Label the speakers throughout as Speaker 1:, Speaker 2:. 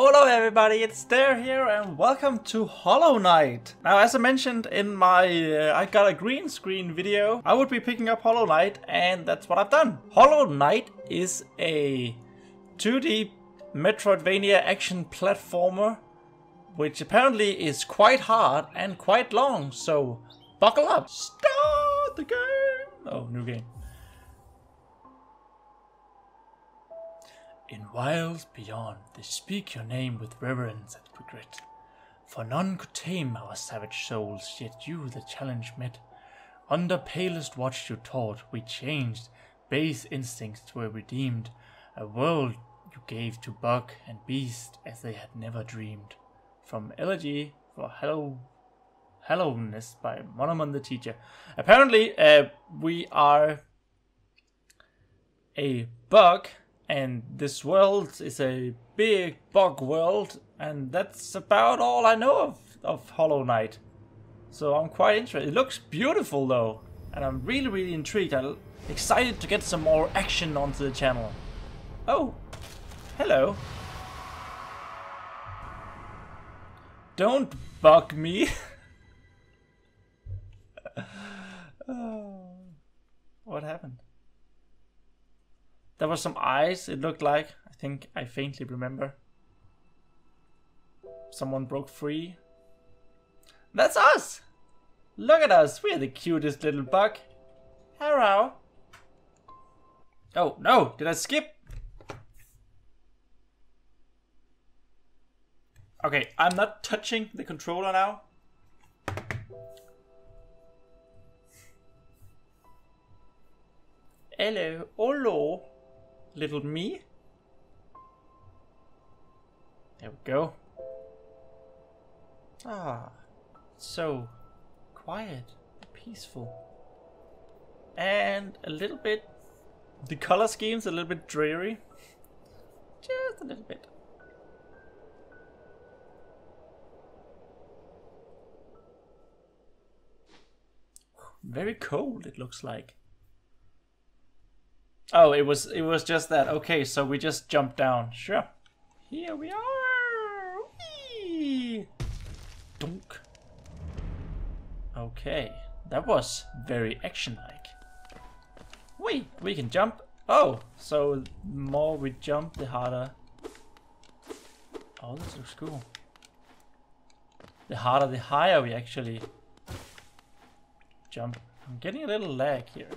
Speaker 1: Hello everybody, it's Dair here and welcome to Hollow Knight. Now as I mentioned in my uh, I got a green screen video, I would be picking up Hollow Knight and that's what I've done. Hollow Knight is a 2D Metroidvania action platformer which apparently is quite hard and quite long, so buckle up. Start the game! Oh, new game. In wilds beyond, they speak your name with reverence and regret. For none could tame our savage souls, yet you the challenge met. Under palest watch you taught, we changed, base instincts were redeemed. A world you gave to bug and beast as they had never dreamed. From Elegy for Hello Hallownest by Monomon the Teacher. Apparently, uh, we are a bug and this world is a big bug world, and that's about all I know of, of Hollow Knight. So I'm quite interested. It looks beautiful though, and I'm really, really intrigued. I'm excited to get some more action onto the channel. Oh, hello. Don't bug me. oh, what happened? There were some eyes, it looked like. I think I faintly remember. Someone broke free. That's us! Look at us, we're the cutest little bug. Hello. Oh, no, did I skip? Okay, I'm not touching the controller now. Hello, hello little me. There we go. Ah, so quiet, peaceful. And a little bit, the color scheme's a little bit dreary. Just a little bit. Very cold it looks like. Oh, it was it was just that. Okay, so we just jumped down. Sure. Here we are. Whee! Dunk. Okay, that was very action-like. Wait, we can jump. Oh, so more we jump, the harder. Oh, this looks cool. The harder, the higher we actually jump. I'm getting a little lag here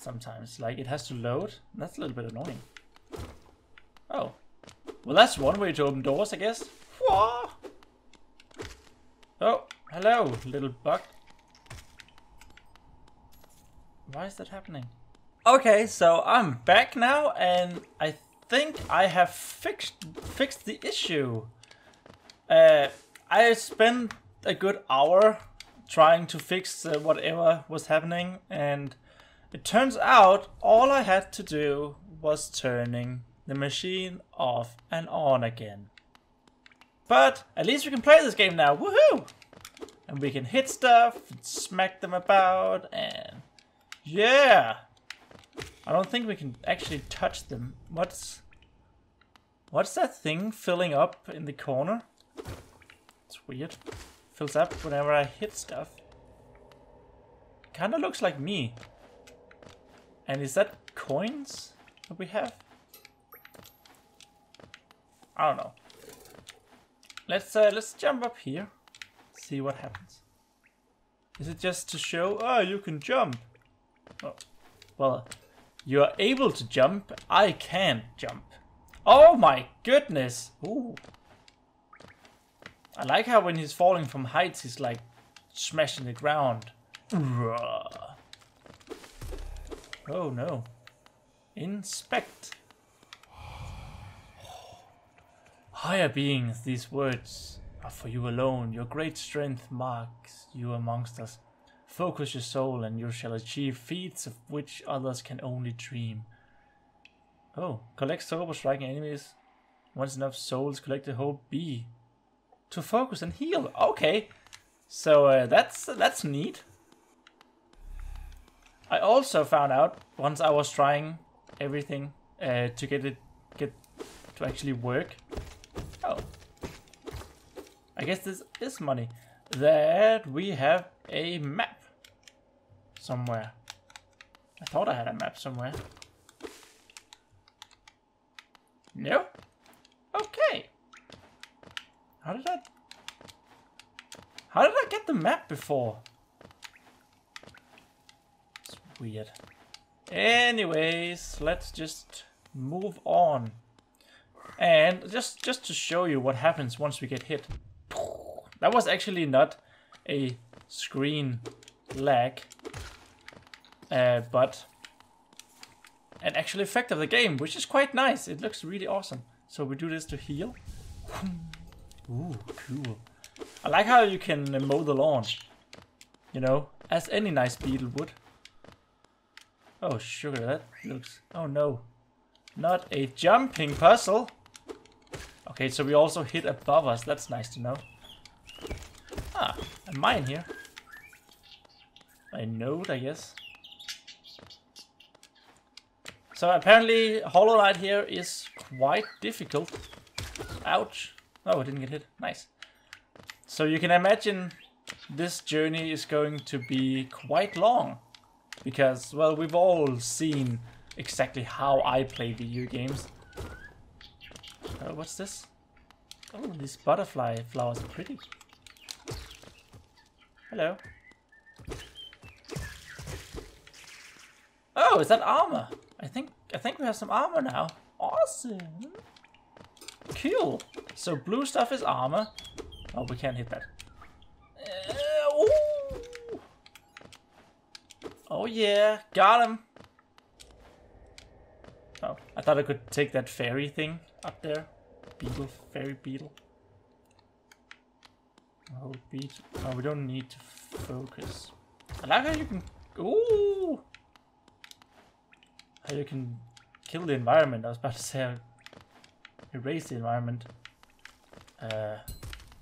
Speaker 1: sometimes. Like, it has to load. That's a little bit annoying. Oh. Well, that's one way to open doors, I guess. Whoa! Oh, hello, little bug. Why is that happening? Okay, so I'm back now, and I think I have fixed fixed the issue. Uh, I spent a good hour trying to fix uh, whatever was happening, and it turns out all I had to do was turning the machine off and on again. But at least we can play this game now, woohoo! And we can hit stuff, smack them about, and yeah! I don't think we can actually touch them. What's what's that thing filling up in the corner? It's weird. Fills up whenever I hit stuff. Kinda looks like me. And is that coins that we have? I don't know. Let's uh, let's jump up here. See what happens. Is it just to show? Oh, you can jump. Oh, well, you are able to jump. I can't jump. Oh my goodness! Ooh. I like how when he's falling from heights, he's like smashing the ground. Oh no. Inspect. Higher beings, these words are for you alone. Your great strength marks you amongst us. Focus your soul and you shall achieve feats of which others can only dream. Oh, collect soul striking enemies. Once enough souls collected, whole B. To focus and heal. Okay. So uh, that's that's neat. I also found out once I was trying everything uh, to get it get to actually work Oh. I guess this is money. That we have a map somewhere. I thought I had a map somewhere. No? Okay. How did I... How did I get the map before? Weird. Anyways, let's just move on. And just, just to show you what happens once we get hit. That was actually not a screen lag, uh, but an actual effect of the game, which is quite nice. It looks really awesome. So we do this to heal. Ooh, cool. I like how you can mow the lawn. You know, as any nice beetle would. Oh, sugar, that looks... Oh no. Not a jumping puzzle. Okay, so we also hit above us. That's nice to know. Ah, a mine here. A node, I guess. So apparently Hollow Knight here is quite difficult. Ouch. Oh, I didn't get hit. Nice. So you can imagine this journey is going to be quite long. Because, well, we've all seen exactly how I play video games. Uh, what's this? Oh, these butterfly flowers are pretty. Hello. Oh, is that armor? I think I think we have some armor now. Awesome. Cool. So blue stuff is armor. Oh, we can't hit that. Oh yeah, got him. Oh, I thought I could take that fairy thing up there. Beetle, fairy beetle. Oh, beat. Oh, we don't need to focus. I like how you can. Ooh! How you can kill the environment. I was about to say erase the environment. Uh,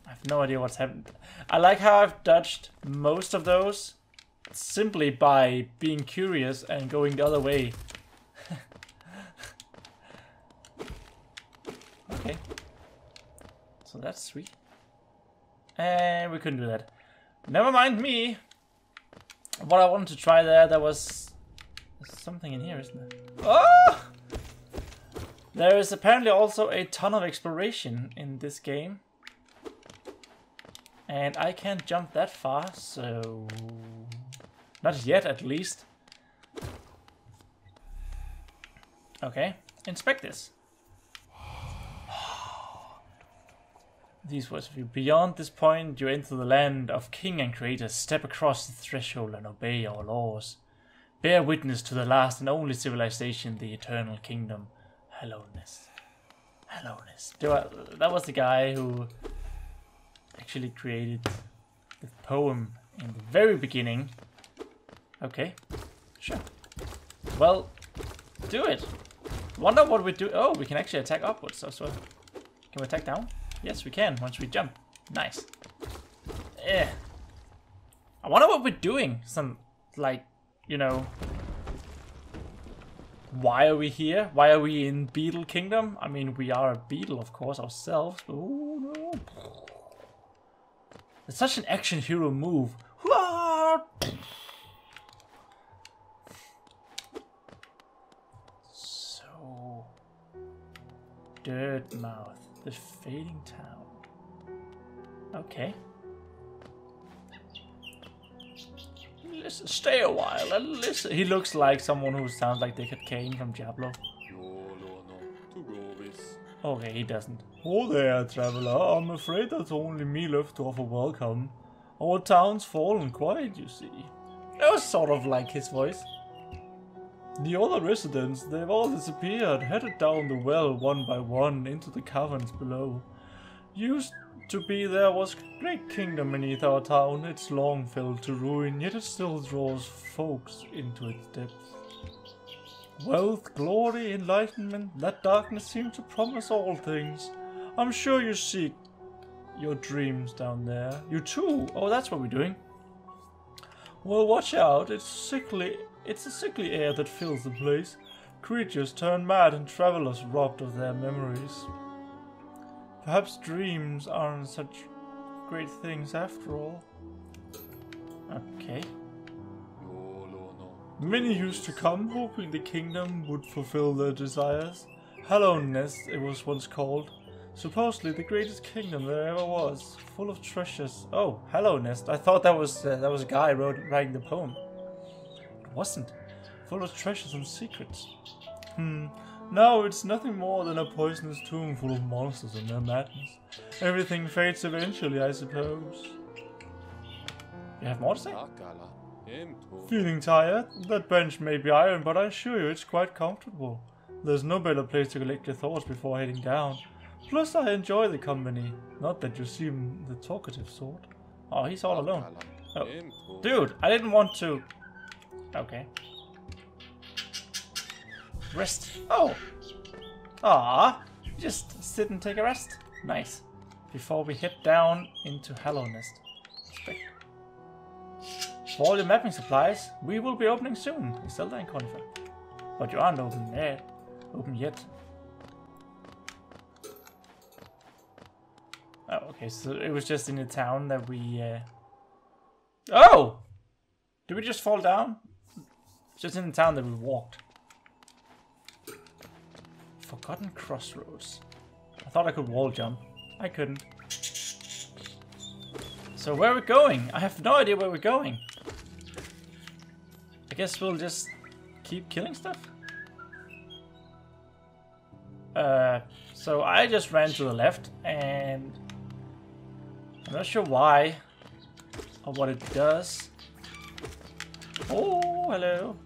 Speaker 1: I have no idea what's happened. I like how I've dodged most of those simply by being curious and going the other way. okay. So that's sweet. And we couldn't do that. Never mind me. What I wanted to try there, there was something in here, isn't there? Oh! There is apparently also a ton of exploration in this game. And I can't jump that far, so... Not yet, at least. Okay, inspect this. These words of you. Beyond this point, you enter the land of king and creator. Step across the threshold and obey our laws. Bear witness to the last and only civilization, the eternal kingdom. Hallownest. That was the guy who actually created the poem in the very beginning. Okay, sure. Well, do it. Wonder what we do. Oh, we can actually attack upwards as well. Can we attack down? Yes, we can, once we jump. Nice. Eh. I wonder what we're doing. Some, like, you know... Why are we here? Why are we in Beetle Kingdom? I mean, we are a beetle, of course, ourselves. Oh, no. It's such an action hero move. Dirtmouth. The fading town. Okay. Listen, stay a while and listen. He looks like someone who sounds like Deckard Cain from Diablo. Okay, he doesn't. Oh there, traveler. I'm afraid that's only me left to offer welcome. Our town's fallen quiet, you see. That was sort of like his voice. The other residents, they've all disappeared, headed down the well one by one into the caverns below. Used to be there was great kingdom beneath our town. It's long fell to ruin, yet it still draws folks into its depths. Wealth, glory, enlightenment, that darkness seems to promise all things. I'm sure you seek your dreams down there. You too? Oh, that's what we're doing. Well, watch out. It's sickly it's a sickly air that fills the place. Creatures turn mad and travelers robbed of their memories. Perhaps dreams aren't such great things after all. Okay. Many used to come, hoping the kingdom would fulfill their desires. Hello it was once called. Supposedly the greatest kingdom there ever was, full of treasures. Oh, hello. I thought that was uh, that was a guy wrote, writing the poem. Wasn't. Full of treasures and secrets. Hmm. No, it's nothing more than a poisonous tomb full of monsters and their madness. Everything fades eventually, I suppose. You have more to say? Feeling tired? That bench may be iron, but I assure you it's quite comfortable. There's no better place to collect your thoughts before heading down. Plus, I enjoy the company. Not that you seem the talkative sort. Oh, he's all alone. Oh. Dude, I didn't want to... Okay. Rest. Oh! Ah, Just sit and take a rest. Nice. Before we head down into Hallownest. For all your mapping supplies, we will be opening soon, Iselda and Cornifer. But you aren't open yet. Open yet. Oh, okay, so it was just in the town that we... Uh... Oh! Did we just fall down? Just in the town that we walked. Forgotten Crossroads. I thought I could wall jump. I couldn't. So where are we going? I have no idea where we're going. I guess we'll just keep killing stuff? Uh, so I just ran to the left and I'm not sure why or what it does. Oh, hello.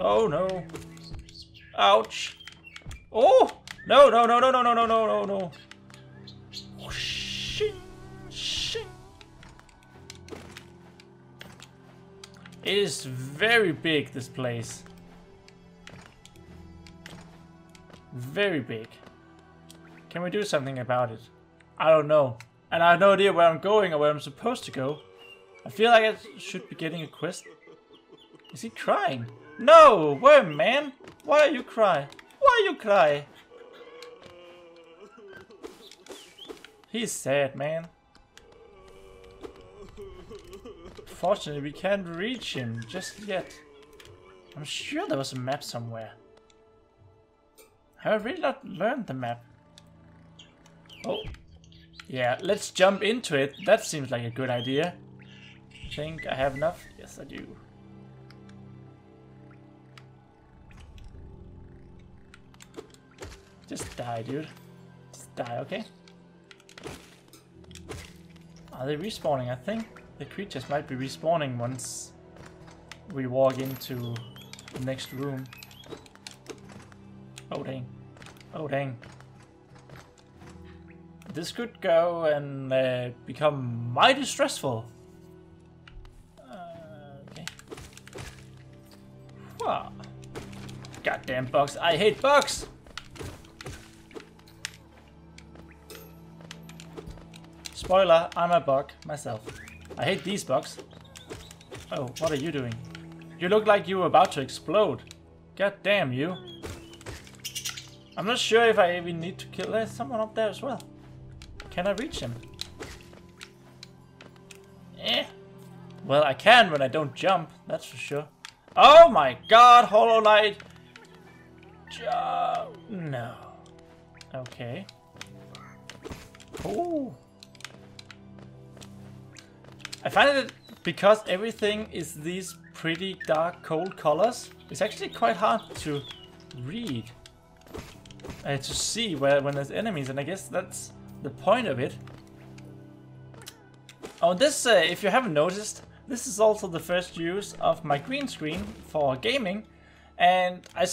Speaker 1: Oh no. Ouch. Oh! No, no, no, no, no, no, no, no, no, no. Oh, shing. It is very big, this place. Very big. Can we do something about it? I don't know. And I have no idea where I'm going or where I'm supposed to go. I feel like I should be getting a quest. Is he crying? No, where, man? Why are you crying? Why are you cry? He's sad, man. Fortunately, we can't reach him just yet. I'm sure there was a map somewhere. Have I really not learned the map? Oh. Yeah, let's jump into it. That seems like a good idea. Think I have enough? Yes, I do. Just die, dude. Just die, okay? Are they respawning? I think the creatures might be respawning once we walk into the next room. Oh dang. Oh dang. This could go and uh, become mighty stressful. Uh, okay. Goddamn bugs. I hate bugs! Spoiler, I'm a bug myself. I hate these bugs. Oh, what are you doing? You look like you were about to explode. God damn you. I'm not sure if I even need to kill... There's someone up there as well. Can I reach him? Eh. Well, I can when I don't jump, that's for sure. Oh my god, Hollow Knight! Jump. No. Okay. Oh. I find that because everything is these pretty dark cold colors, it's actually quite hard to read. Uh, to see where when there's enemies, and I guess that's the point of it. Oh, this, uh, if you haven't noticed, this is also the first use of my green screen for gaming, and I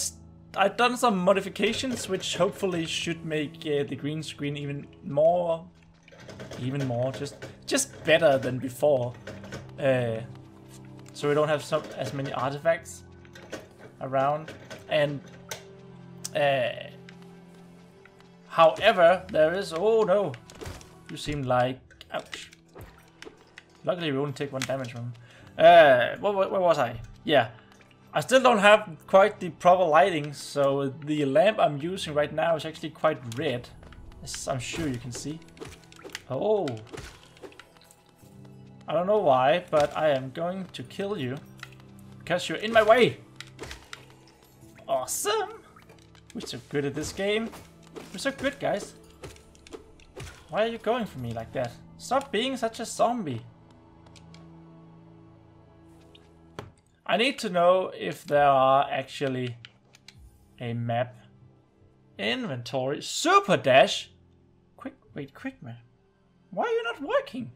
Speaker 1: I've done some modifications which hopefully should make uh, the green screen even more even more, just just better than before. Uh, so we don't have so, as many artifacts around. And uh, however, there is. Oh no, you seem like ouch. Luckily, we only take one damage from. Uh, where, where was I? Yeah. I still don't have quite the proper lighting, so the lamp I'm using right now is actually quite red. As I'm sure you can see. Oh. I don't know why, but I am going to kill you. Because you're in my way! Awesome! We're so good at this game. We're so good, guys. Why are you going for me like that? Stop being such a zombie. I need to know if there are actually a map. Inventory. Super dash. Quick, wait, quick map. Why are you not working?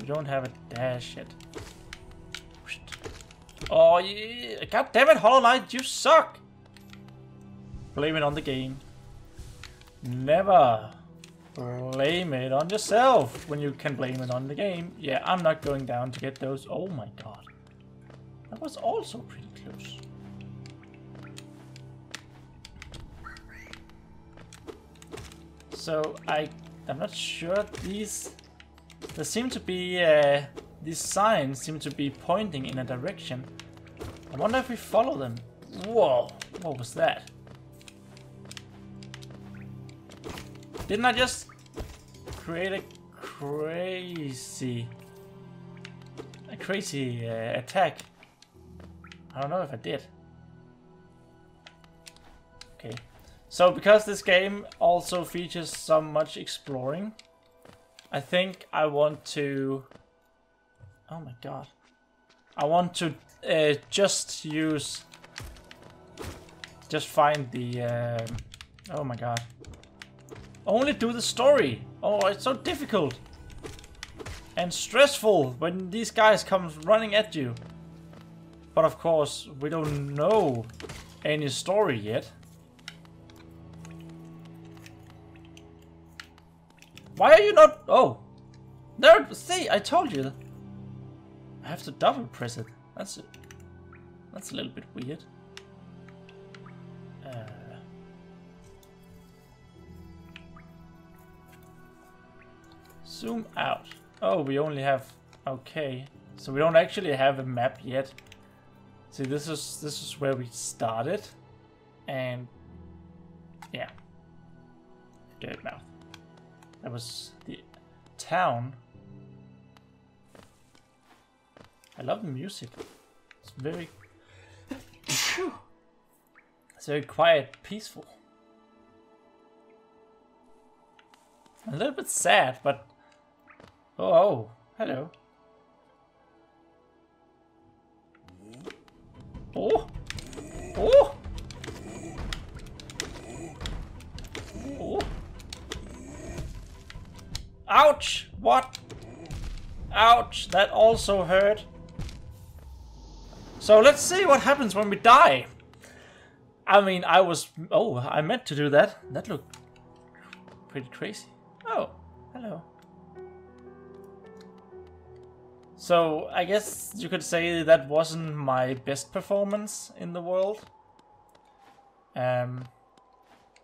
Speaker 1: You don't have a dash yet. Oh, yeah. God damn it, Hollow Knight, you suck! Blame it on the game. Never blame it on yourself when you can blame it on the game. Yeah, I'm not going down to get those. Oh my god. That was also pretty close. So I, I'm not sure these, there seem to be, uh, these signs seem to be pointing in a direction. I wonder if we follow them. Whoa, what was that? Didn't I just create a crazy, a crazy uh, attack? I don't know if I did. Okay. So because this game also features so much exploring, I think I want to... Oh my god. I want to uh, just use... Just find the... Uh, oh my god. Only do the story. Oh, it's so difficult. And stressful when these guys come running at you. But of course, we don't know any story yet. Why are you not... Oh. There, see, I told you. I have to double press it. That's it. That's a little bit weird. Uh, zoom out. Oh, we only have... Okay. So we don't actually have a map yet. See, this is this is where we started. And... Yeah. Dirtmouth. That was the town. I love the music. It's very... it's very quiet, peaceful. A little bit sad, but... Oh, oh hello. Oh! Oh! Ouch! What? Ouch, that also hurt. So let's see what happens when we die. I mean, I was... Oh, I meant to do that. That looked pretty crazy. Oh, hello. So, I guess you could say that wasn't my best performance in the world. Um,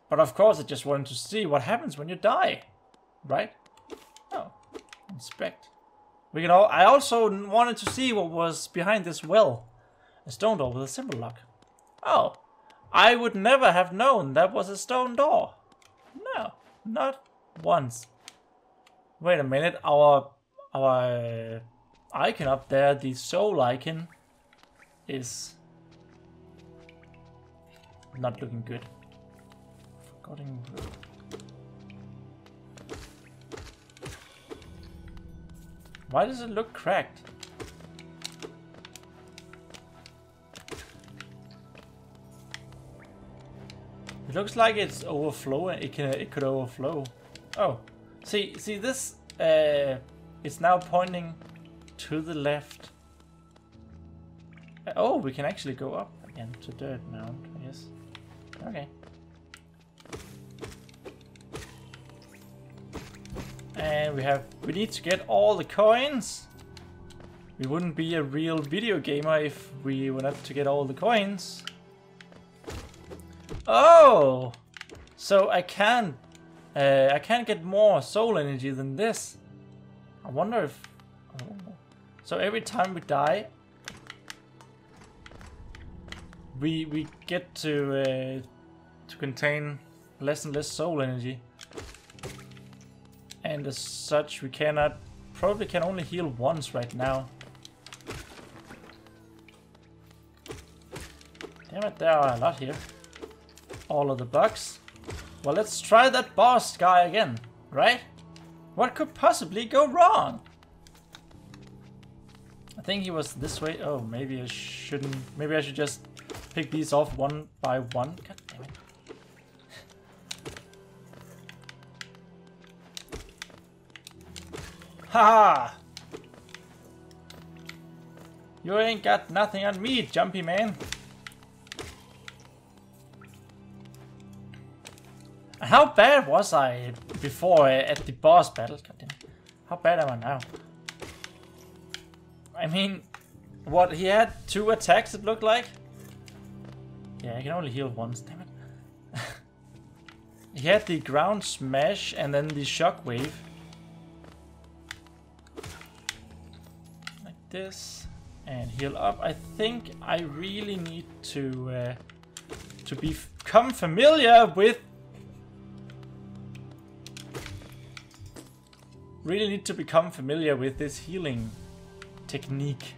Speaker 1: but of course, I just wanted to see what happens when you die, right? Inspect. We can all. I also wanted to see what was behind this well. A stone door with a symbol lock. Oh, I would never have known that was a stone door. No, not once. Wait a minute, our our icon up there, the soul icon, is not looking good. Forgotten Why does it look cracked? It looks like it's overflowing. It can. It could overflow. Oh, see, see this. Uh, it's now pointing to the left. Uh, oh, we can actually go up again to Dirtmouth. Yes. Okay. We have. We need to get all the coins. We wouldn't be a real video gamer if we were not to get all the coins. Oh! So I can uh, I can't get more soul energy than this. I wonder if... So every time we die, we we get to uh, to contain less and less soul energy, and as such, we cannot probably can only heal once right now. Damn it, there are a lot here. All of the bugs. Well, let's try that boss guy again, right? What could possibly go wrong? I think he was this way. Oh, maybe I shouldn't. Maybe I should just pick these off one by one. God it. Haha! You ain't got nothing on me, jumpy man. How bad was I before at the boss battle? How bad am I now? I mean, what, he had two attacks it looked like? Yeah, I can only heal once, damn it. he had the ground smash and then the shockwave. This. And heal up. I think I really need to uh, to become familiar with really need to become familiar with this healing technique.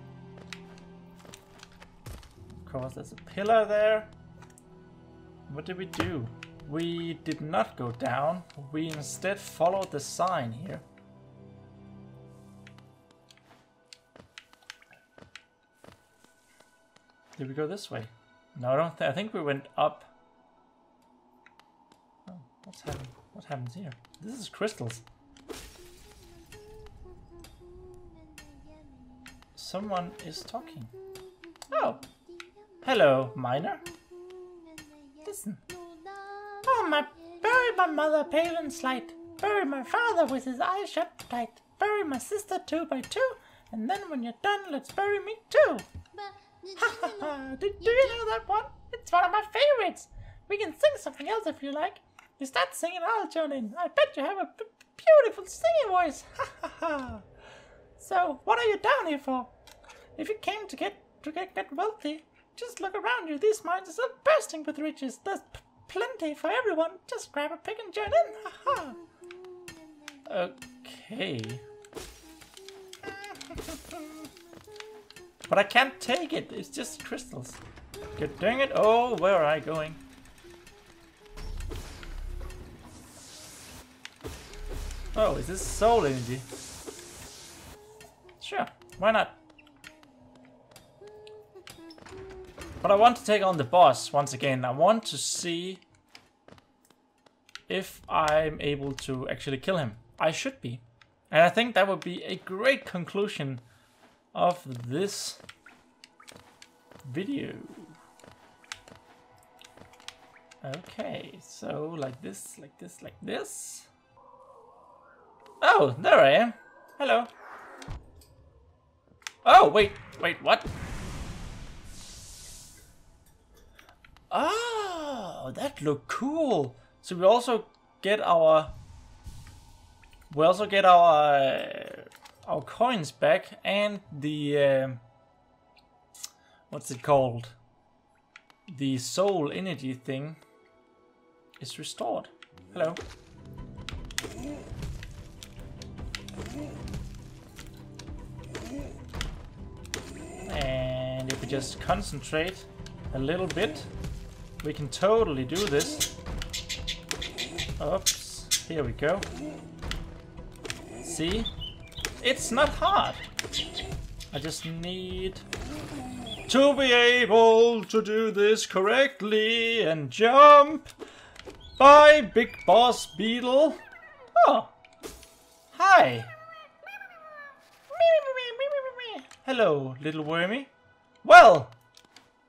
Speaker 1: Of course, there's a pillar there. What did we do? We did not go down. We instead followed the sign here. Did we go this way? No, I don't think. I think we went up. Oh, what's happening? What happens here? This is crystals. Someone is talking. Oh, hello, miner. Listen. Oh, my, bury my mother pale and slight. Bury my father with his eyes shut tight. Bury my sister two by two. And then when you're done, let's bury me too. Ha! Do, you know that one? It's one of my favorites. We can sing something else if you like. You start singing, I'll join in. I bet you have a beautiful singing voice. So, what are you down here for? If you came to get to get, get wealthy, just look around you. These mines are bursting with riches. There's plenty for everyone. Just grab a pick and join in. Okay. But I can't take it. It's just crystals. Good dang it. Oh, where are I going? Oh, is this soul energy? Sure, why not? But I want to take on the boss once again. I want to see if I'm able to actually kill him. I should be. And I think that would be a great conclusion of this video. Okay, so like this, like this, like this. Oh, there I am. Hello. Oh, wait, wait, what? Oh, that looked cool. So we also get our we also get our our coins back and the uh, what's it called? The soul energy thing is restored. Hello. And if we just concentrate a little bit, we can totally do this. Oops. Here we go. See? It's not hard. I just need to be able to do this correctly and jump by Big Boss Beetle. Oh. Hi. Hello, little wormy. Well,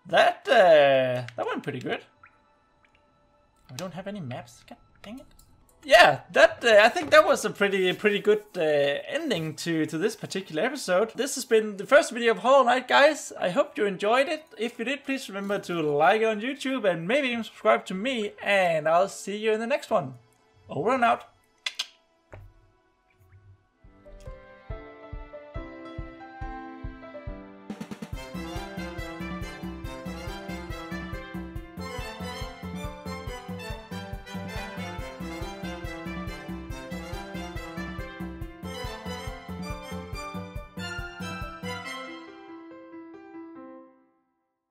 Speaker 1: that, uh, that went pretty good. We don't have any maps. God dang it. Yeah, that uh, I think that was a pretty pretty good uh, ending to to this particular episode. This has been the first video of Hollow Knight, guys. I hope you enjoyed it. If you did, please remember to like it on YouTube and maybe even subscribe to me. And I'll see you in the next one. Over and out.